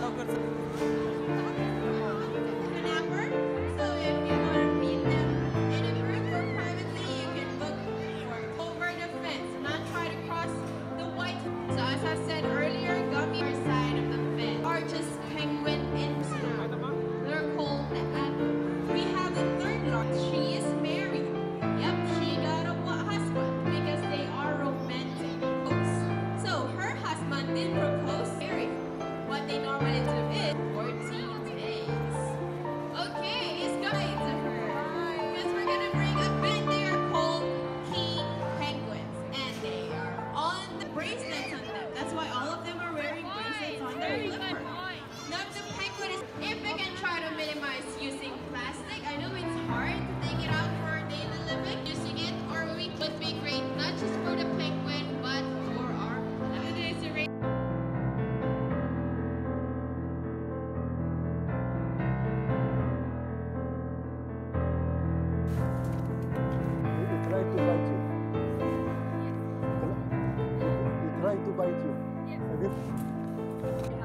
लवकर to bite you. Yeah. Okay?